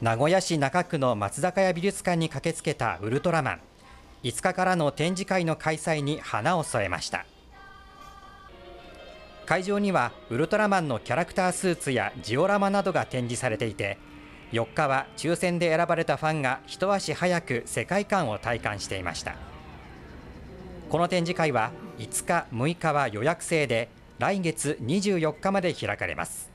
名古屋市中区の松坂屋美術館に駆けつけたウルトラマン。5日からの展示会の開催に花を添えました。会場にはウルトラマンのキャラクタースーツやジオラマなどが展示されていて4日は抽選で選ばれたファンが一足早く世界観を体感していました。この展示会は5日6日は予約制で来月24日まで開かれます。